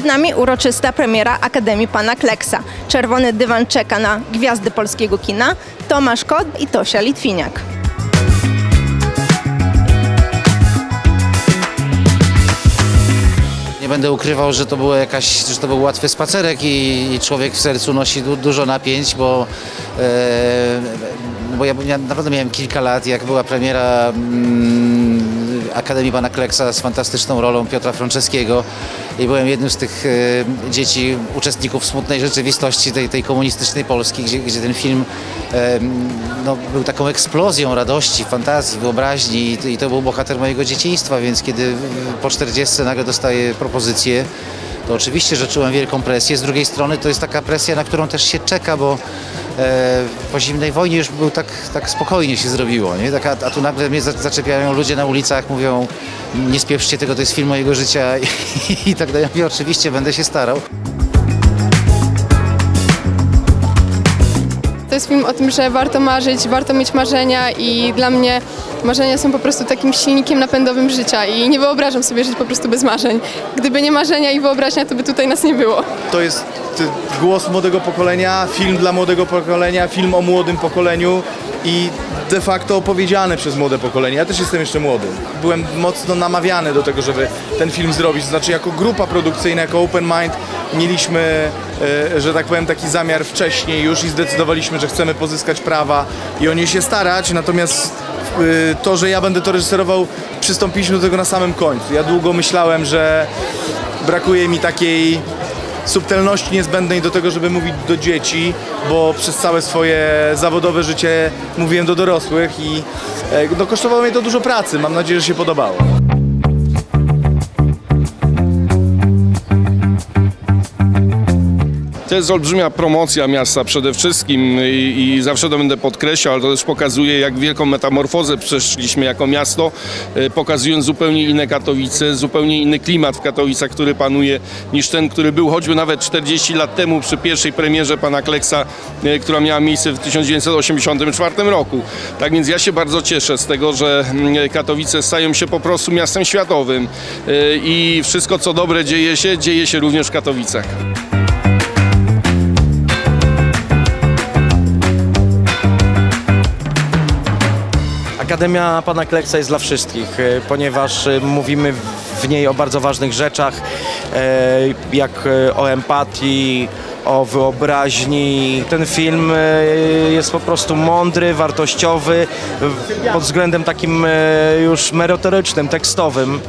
Przed nami uroczysta premiera Akademii Pana Kleksa. Czerwony dywan czeka na gwiazdy polskiego kina Tomasz Kot i Tosia Litwiniak. Nie będę ukrywał, że to, było jakaś, że to był łatwy spacerek i, i człowiek w sercu nosi du, dużo napięć, bo, e, bo ja, ja naprawdę miałem kilka lat, jak była premiera mm, Akademii Pana Kleksa z fantastyczną rolą Piotra Franceskiego i byłem jednym z tych e, dzieci, uczestników smutnej rzeczywistości tej, tej komunistycznej Polski, gdzie, gdzie ten film e, no, był taką eksplozją radości, fantazji, wyobraźni i, to był bohater mojego dzieciństwa, więc kiedy po 40 nagle dostaję propozycję, to oczywiście, że czułem wielką presję. Z drugiej strony to jest taka presja, na którą też się czeka, bo po zimnej wojnie już był tak, tak spokojnie się zrobiło. Nie? Tak, a, a tu nagle mnie za- zaczepiają ludzie na ulicach, mówią nie spieprzcie tego, to jest film mojego życia i, i tak dalej. Ja mówię, oczywiście będę się starał. To jest film o tym, że warto marzyć, warto mieć marzenia i dla mnie marzenia są po prostu takim silnikiem napędowym życia i nie wyobrażam sobie żyć po prostu bez marzeń. Gdyby nie marzenia i wyobraźnia, to by tutaj nas nie było. To jest głos młodego pokolenia, film dla młodego pokolenia, film o młodym pokoleniu i de facto opowiedziany przez młode pokolenie. Ja też jestem jeszcze młody. Byłem mocno namawiany do tego, żeby ten film zrobić. Znaczy jako grupa produkcyjna, jako Open Mind mieliśmy, e, że tak powiem, taki zamiar wcześniej już i zdecydowaliśmy, że chcemy pozyskać prawa i o nie się starać. Natomiast y, to, że ja będę to reżyserował, przystąpiliśmy do tego na samym końcu. Ja długo myślałem, że brakuje mi takiej subtelności niezbędnej do tego, żeby mówić do dzieci, bo przez całe swoje zawodowe życie mówiłem do dorosłych i e, no, kosztowało mnie to dużo pracy. Mam nadzieję, że się podobało. To jest olbrzymia promocja miasta przede wszystkim i, i zawsze to będę podkreślał, ale to też pokazuje, jak wielką metamorfozę przeszliśmy jako miasto, e, pokazując zupełnie inne Katowice, zupełnie inny klimat w Katowicach, który panuje niż ten, który był choćby nawet 40 lat temu przy pierwszej premierze pana Kleksa, e, która miała miejsce w 1984 roku. Tak więc ja się bardzo cieszę z tego, że mm, Katowice stają się po prostu miastem światowym e, i wszystko co dobre dzieje się, dzieje się również w Katowicach. Akademia Pana Kleksa jest dla wszystkich, e, ponieważ e, mówimy w niej o bardzo ważnych rzeczach, e, jak o empatii, o wyobraźni. Ten film jest po prostu mądry, wartościowy pod względem takim już merytorycznym, tekstowym,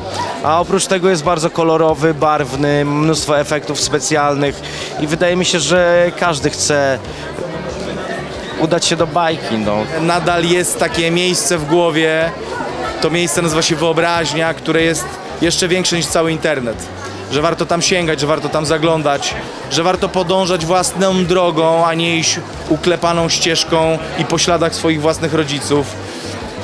a oprócz tego jest bardzo kolorowy, barwny, mnóstwo efektów specjalnych i wydaje mi się, że każdy chce udać się do bajki. No. Nadal jest takie miejsce w głowie, to miejsce nazywa się wyobraźnia, które jest jeszcze większe niż cały internet. Że warto tam sięgać, że warto tam zaglądać, że warto podążać własną drogą, a nie iść uklepaną ścieżką i po śladach swoich własnych rodziców.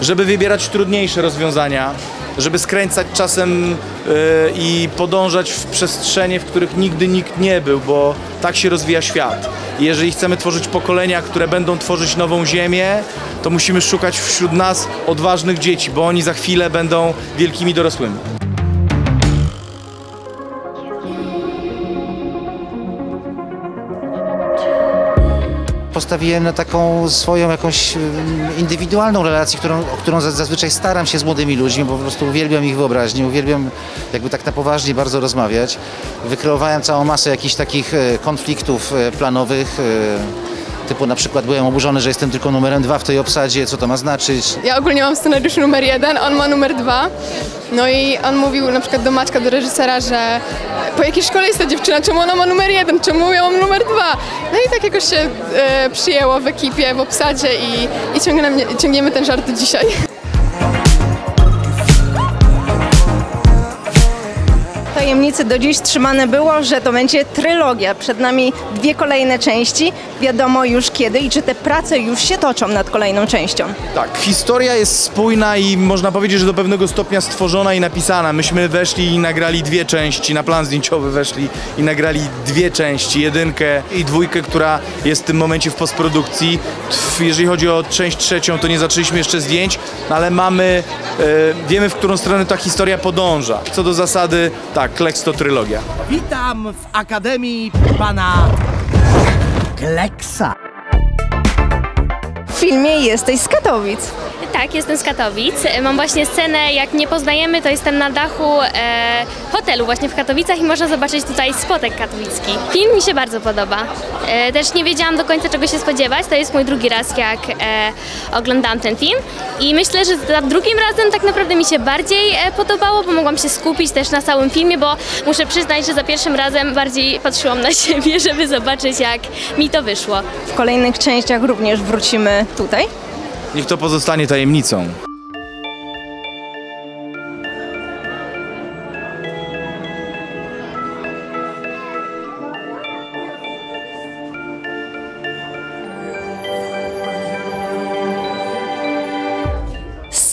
Żeby wybierać trudniejsze rozwiązania, żeby skręcać czasem yy, i podążać w przestrzenie, w których nigdy nikt nie był, bo tak się rozwija świat. I jeżeli chcemy tworzyć pokolenia, które będą tworzyć nową ziemię, to musimy szukać wśród nas odważnych dzieci, bo oni za chwilę będą wielkimi dorosłymi. Postawiłem na taką swoją jakąś indywidualną relację, którą, o którą za- zazwyczaj staram się z młodymi ludźmi, bo po prostu uwielbiam ich wyobraźnię, uwielbiam jakby tak na poważnie bardzo rozmawiać. Wykreowałem całą masę jakichś takich e, konfliktów e, planowych, e, typu na przykład byłem oburzony, że jestem tylko numerem dwa w tej obsadzie, co to ma znaczyć. Ja ogólnie mam scenariusz numer jeden, on ma numer dwa. No i on mówił na przykład do Maćka, do reżysera, że po jakiej szkole jest ta dziewczyna, czemu ona ma numer jeden, czemu ja mam numer dwa. No i tak jakoś się e, przyjęło w ekipie, w obsadzie i, i ciągniemy, ciągniemy ten żart do dzisiaj. Tajemnicy do dziś trzymane było, że to będzie trylogia. Przed nami dwie kolejne części. Wiadomo już kiedy i czy te prace już się toczą nad kolejną częścią. Tak, historia jest spójna i można powiedzieć, że do pewnego stopnia stworzona i napisana. Myśmy weszli i nagrali dwie części, na plan zdjęciowy weszli i nagrali dwie części, jedynkę i dwójkę, która jest w tym momencie w postprodukcji. Jeżeli chodzi o część trzecią, to nie zaczęliśmy jeszcze zdjęć, ale mamy, e, wiemy w którą stronę ta historia podąża. Co do zasady, tak, Kleks to trylogia. Witam w Akademii pana Kleksa. W filmie jesteś z Katowic. Tak, jestem z Katowic. Mam właśnie scenę, jak nie poznajemy, to jestem na dachu e, hotelu właśnie w Katowicach i można zobaczyć tutaj spotek katowicki. Film mi się bardzo podoba. E, też nie wiedziałam do końca czego się spodziewać. To jest mój drugi raz, jak e, oglądałam ten film i myślę, że za drugim razem tak naprawdę mi się bardziej e, podobało, bo mogłam się skupić też na całym filmie, bo muszę przyznać, że za pierwszym razem bardziej patrzyłam na siebie, żeby zobaczyć jak mi to wyszło. W kolejnych częściach również wrócimy tutaj. Niech to pozostanie tajemnicą.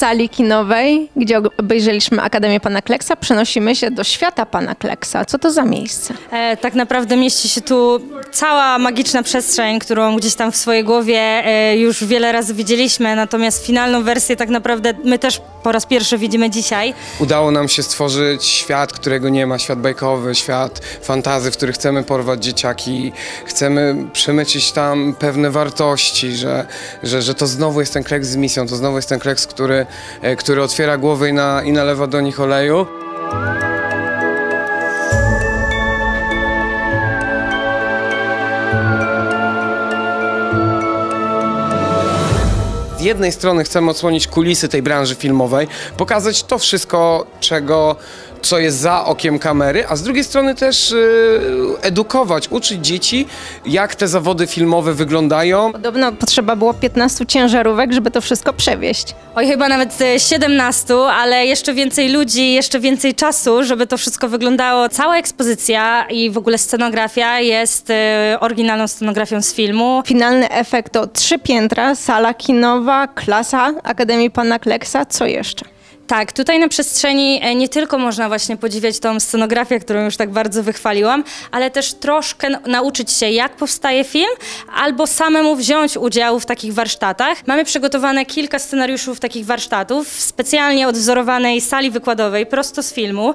Sali kinowej, gdzie obejrzeliśmy Akademię Pana Kleksa, przenosimy się do świata Pana Kleksa. Co to za miejsce? E, tak naprawdę mieści się tu cała magiczna przestrzeń, którą gdzieś tam w swojej głowie e, już wiele razy widzieliśmy, natomiast finalną wersję tak naprawdę my też po raz pierwszy widzimy dzisiaj. Udało nam się stworzyć świat, którego nie ma, świat bajkowy, świat fantazy, w który chcemy porwać dzieciaki. Chcemy przemycić tam pewne wartości, że, że, że to znowu jest ten kleks z misją, to znowu jest ten kleks, który, który otwiera głowę i, na, i nalewa do nich oleju. Z jednej strony chcemy odsłonić kulisy tej branży filmowej, pokazać to wszystko, czego, co jest za okiem kamery, a z drugiej strony też y, edukować, uczyć dzieci, jak te zawody filmowe wyglądają. Podobno potrzeba było 15 ciężarówek, żeby to wszystko przewieźć. Oj, chyba nawet e, 17, ale jeszcze więcej ludzi, jeszcze więcej czasu, żeby to wszystko wyglądało. Cała ekspozycja i w ogóle scenografia jest e, oryginalną scenografią z filmu. Finalny efekt to trzy piętra, sala kinowa, klasa Akademii Pana Kleksa. Co jeszcze? Tak, tutaj na przestrzeni e, nie tylko można właśnie podziwiać tą scenografię, którą już tak bardzo wychwaliłam, ale też troszkę nauczyć się, jak powstaje film, albo samemu wziąć udział w takich warsztatach. Mamy przygotowane kilka scenariuszów takich warsztatów w specjalnie odwzorowanej sali wykładowej, prosto z filmu,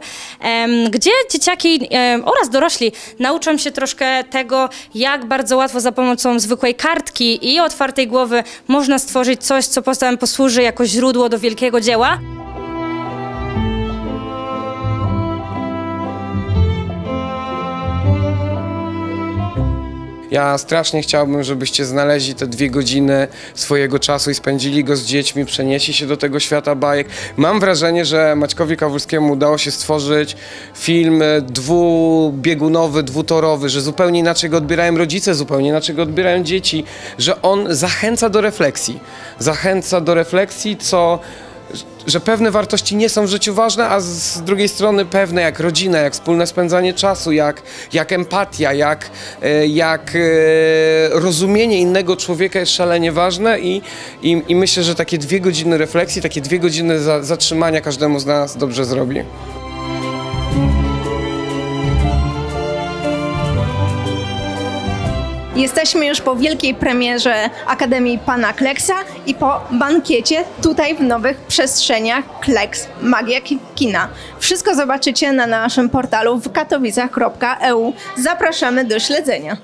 gdzie dzieciaki oraz dorośli nauczą się troszkę tego, jak bardzo łatwo za pomocą zwykłej kartki i otwartej głowy można stworzyć coś, co potem posłuży jako źródło do wielkiego dzieła. Ja strasznie chciałbym, żebyście znaleźli te dwie godziny swojego czasu i spędzili go z dziećmi, przenieśli się do tego świata bajek. Mam wrażenie, że Maćkowi Kawulskiemu udało się stworzyć film dwubiegunowy, dwutorowy, że zupełnie inaczej go odbierają rodzice, zupełnie inaczej go odbierają dzieci, że on zachęca do refleksji. Zachęca do refleksji, co że pewne wartości nie są w życiu ważne, a z drugiej strony pewne jak rodzina, jak wspólne spędzanie czasu, jak, jak empatia, jak, e, jak e, rozumienie innego człowieka jest szalenie ważne i, i, i myślę, że takie dwie godziny refleksji, takie dwie godziny za, zatrzymania każdemu z nas dobrze zrobi. Jesteśmy już po wielkiej premierze Akademii Pana Kleksa i po bankiecie tutaj w nowych przestrzeniach Kleks Magia Ki- Kina. Wszystko zobaczycie na naszym portalu w katowicach.eu. Zapraszamy do śledzenia.